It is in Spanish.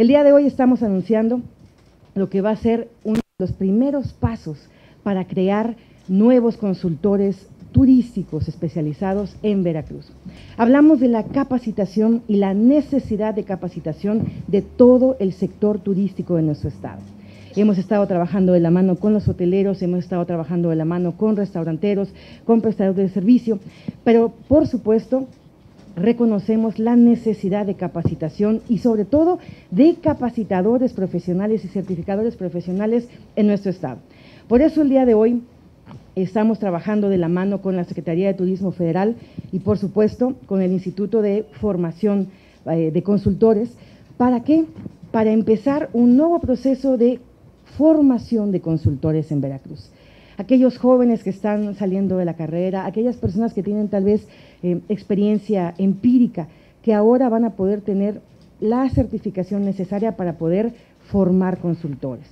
El día de hoy estamos anunciando lo que va a ser uno de los primeros pasos para crear nuevos consultores turísticos especializados en Veracruz. Hablamos de la capacitación y la necesidad de capacitación de todo el sector turístico de nuestro estado. Hemos estado trabajando de la mano con los hoteleros, hemos estado trabajando de la mano con restauranteros, con prestadores de servicio, pero por supuesto reconocemos la necesidad de capacitación y sobre todo de capacitadores profesionales y certificadores profesionales en nuestro estado. Por eso el día de hoy estamos trabajando de la mano con la Secretaría de Turismo Federal y por supuesto con el Instituto de Formación eh, de Consultores. ¿Para qué? Para empezar un nuevo proceso de formación de consultores en Veracruz. Aquellos jóvenes que están saliendo de la carrera, aquellas personas que tienen tal vez eh, experiencia empírica, que ahora van a poder tener la certificación necesaria para poder formar consultores.